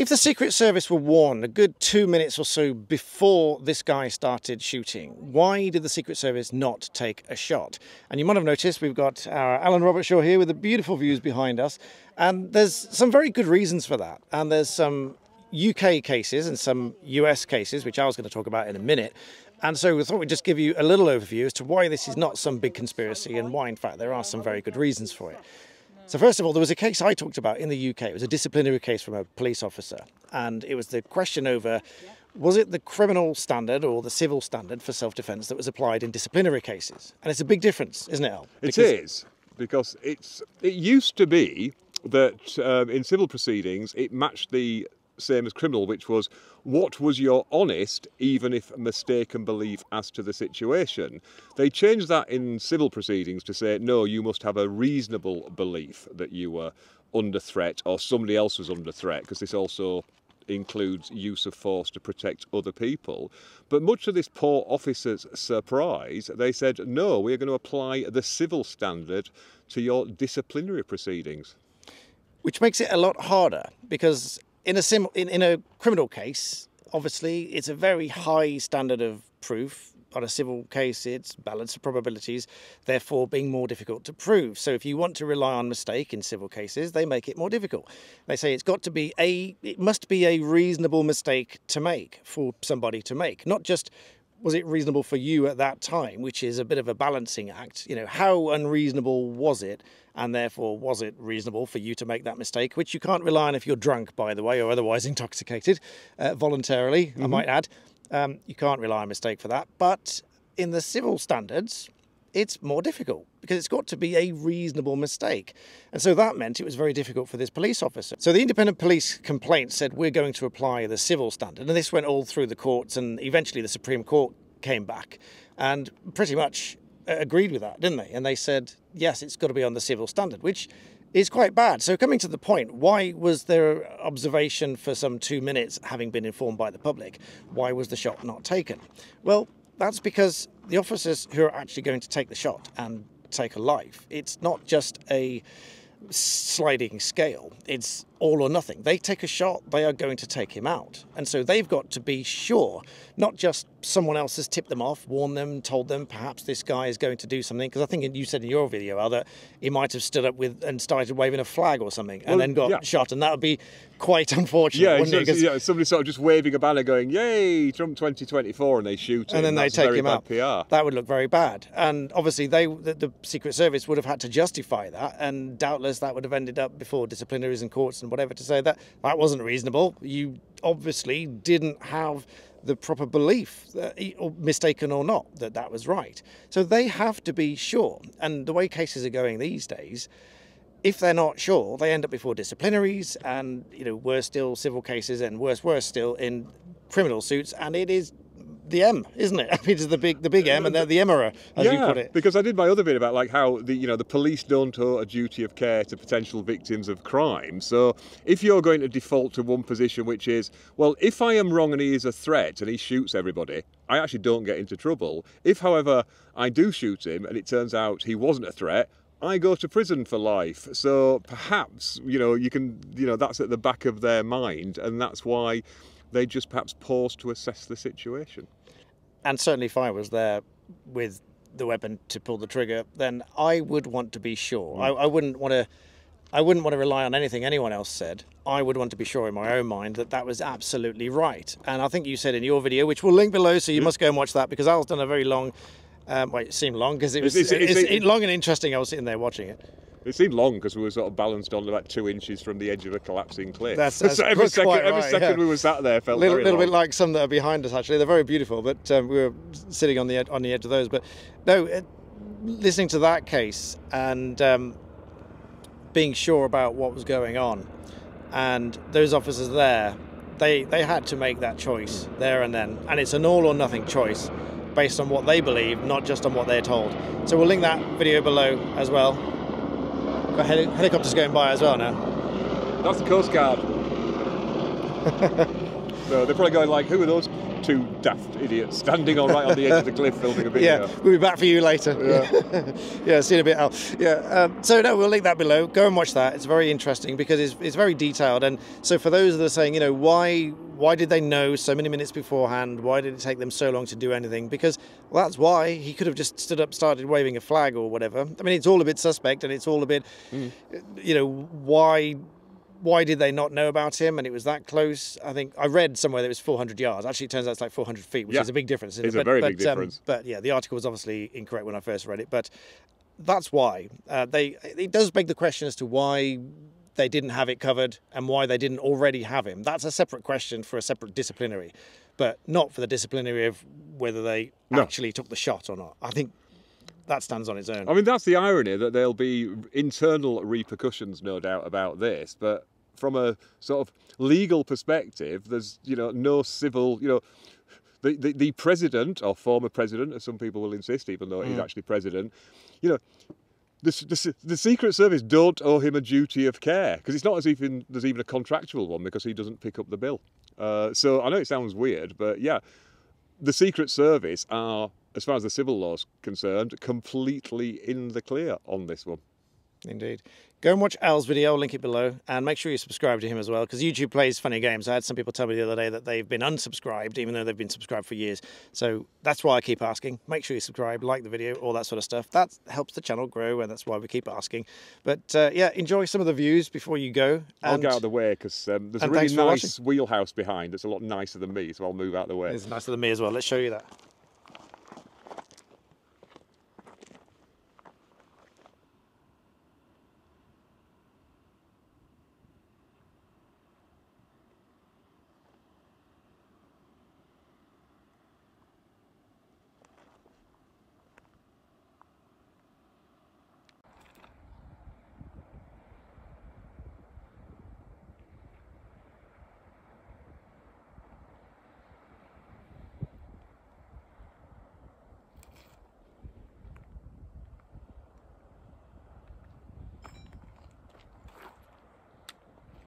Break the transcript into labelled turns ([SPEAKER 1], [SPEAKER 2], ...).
[SPEAKER 1] If the Secret Service were warned a good two minutes or so before this guy started shooting, why did the Secret Service not take a shot? And you might have noticed we've got our Alan Robertshaw here with the beautiful views behind us, and there's some very good reasons for that. And there's some UK cases and some US cases, which I was going to talk about in a minute. And so we thought we'd just give you a little overview as to why this is not some big conspiracy and why, in fact, there are some very good reasons for it. So, first of all, there was a case I talked about in the UK. It was a disciplinary case from a police officer. And it was the question over was it the criminal standard or the civil standard for self defence that was applied in disciplinary cases? And it's a big difference, isn't it, Al?
[SPEAKER 2] Because it is, because it's, it used to be that um, in civil proceedings it matched the same as criminal, which was what was your honest, even if mistaken belief as to the situation. They changed that in civil proceedings to say, no, you must have a reasonable belief that you were under threat or somebody else was under threat, because this also includes use of force to protect other people. But much to this poor officer's surprise, they said, no, we're going to apply the civil standard to your disciplinary proceedings.
[SPEAKER 1] Which makes it a lot harder because in a sim in, in a criminal case, obviously it's a very high standard of proof. On a civil case, it's balance of probabilities, therefore being more difficult to prove. So if you want to rely on mistake in civil cases, they make it more difficult. They say it's got to be a it must be a reasonable mistake to make for somebody to make, not just was it reasonable for you at that time, which is a bit of a balancing act. You know, how unreasonable was it, and therefore was it reasonable for you to make that mistake, which you can't rely on if you're drunk, by the way, or otherwise intoxicated, uh, voluntarily, mm-hmm. I might add. Um, you can't rely on a mistake for that. But in the civil standards, it's more difficult because it's got to be a reasonable mistake. And so that meant it was very difficult for this police officer. So the independent police complaint said, we're going to apply the civil standard. And this went all through the courts, and eventually the Supreme Court came back and pretty much uh, agreed with that, didn't they? And they said, yes, it's got to be on the civil standard, which is quite bad. So, coming to the point, why was there observation for some two minutes having been informed by the public? Why was the shot not taken? Well, that's because the officers who are actually going to take the shot and take a life, it's not just a sliding scale. It's all or nothing. They take a shot, they are going to take him out. And so they've got to be sure, not just someone else has tipped them off, warned them, told them perhaps this guy is going to do something. Because I think you said in your video, Al, that he might have stood up with and started waving a flag or something and well, then got yeah. shot. And that would be quite unfortunate.
[SPEAKER 2] Yeah, exactly. yeah, somebody sort of just waving a banner going, Yay, Trump 2024, and they shoot him.
[SPEAKER 1] And then they take him out. PR. That would look very bad. And obviously, they the, the Secret Service would have had to justify that. And doubtless that would have ended up before disciplinaries and courts and whatever to say that that wasn't reasonable. You obviously didn't have the proper belief, mistaken or not, that that was right. So they have to be sure. And the way cases are going these days, if they're not sure, they end up before disciplinaries and, you know, worse still, civil cases, and worse, worse still, in criminal suits. And it is the M, isn't it? I mean, it's the big, the big M, and they're the Emperor, as
[SPEAKER 2] yeah,
[SPEAKER 1] you put it.
[SPEAKER 2] because I did my other bit about like how the you know the police don't owe a duty of care to potential victims of crime. So if you're going to default to one position, which is, well, if I am wrong and he is a threat and he shoots everybody, I actually don't get into trouble. If, however, I do shoot him and it turns out he wasn't a threat, I go to prison for life. So perhaps, you know, you can, you know, that's at the back of their mind, and that's why they just perhaps pause to assess the situation
[SPEAKER 1] and certainly if I was there with the weapon to pull the trigger, then I would want to be sure. Mm. I, I wouldn't want to. I wouldn't want to rely on anything anyone else said. I would want to be sure in my own mind that that was absolutely right. And I think you said in your video, which we'll link below, so you mm. must go and watch that because Al's done a very long. Um, well, it seemed long because it was it's, it's, it's, it's, long and interesting. I was sitting there watching it.
[SPEAKER 2] It seemed long because we were sort of balanced on about two inches from the edge of a collapsing cliff.
[SPEAKER 1] That's, that's
[SPEAKER 2] so every second,
[SPEAKER 1] right,
[SPEAKER 2] every second
[SPEAKER 1] yeah.
[SPEAKER 2] we were sat there felt
[SPEAKER 1] a little,
[SPEAKER 2] little
[SPEAKER 1] bit like some that are behind us. Actually, they're very beautiful, but um, we were sitting on the ed- on the edge of those. But no, it, listening to that case and um, being sure about what was going on, and those officers there, they they had to make that choice there and then, and it's an all or nothing choice based on what they believe, not just on what they're told. So we'll link that video below as well. Got heli- helicopters going by as well now.
[SPEAKER 2] That's the Coast Guard. so they're probably going like, who are those two daft idiots standing on right on the edge of the cliff filming a video.
[SPEAKER 1] Yeah, we'll be back for you later. Yeah, yeah see you in a bit, Al. Yeah, um, so no, we'll link that below. Go and watch that. It's very interesting because it's, it's very detailed. And so for those that are saying, you know, why why did they know so many minutes beforehand? Why did it take them so long to do anything? Because well, that's why he could have just stood up, started waving a flag or whatever. I mean, it's all a bit suspect, and it's all a bit, mm. you know, why why did they not know about him? And it was that close. I think I read somewhere that it was 400 yards. Actually, it turns out it's like 400 feet, which
[SPEAKER 2] yeah.
[SPEAKER 1] is a big difference.
[SPEAKER 2] It's
[SPEAKER 1] it?
[SPEAKER 2] a very
[SPEAKER 1] but,
[SPEAKER 2] big difference.
[SPEAKER 1] Um, but yeah, the article was obviously incorrect when I first read it. But that's why uh, they. It does beg the question as to why they didn't have it covered and why they didn't already have him. That's a separate question for a separate disciplinary, but not for the disciplinary of whether they no. actually took the shot or not. I think that stands on its own.
[SPEAKER 2] I mean, that's the irony that there'll be internal repercussions, no doubt, about this, but from a sort of legal perspective, there's you know no civil you know. The, the, the president or former president, as some people will insist, even though mm. he's actually president, you know, the, the, the, Secret Service don't owe him a duty of care because it's not as if in, there's even a contractual one because he doesn't pick up the bill. Uh, so I know it sounds weird, but yeah, the Secret Service are, as far as the civil law is concerned, completely in the clear on this one.
[SPEAKER 1] Indeed. Go and watch Al's video, I'll link it below, and make sure you subscribe to him as well, because YouTube plays funny games. I had some people tell me the other day that they've been unsubscribed, even though they've been subscribed for years. So that's why I keep asking. Make sure you subscribe, like the video, all that sort of stuff. That helps the channel grow, and that's why we keep asking. But uh, yeah, enjoy some of the views before you go.
[SPEAKER 2] I'll get out of the way, because um, there's a really nice wheelhouse behind that's a lot nicer than me, so I'll move out of the way.
[SPEAKER 1] It's nicer than me as well. Let's show you that.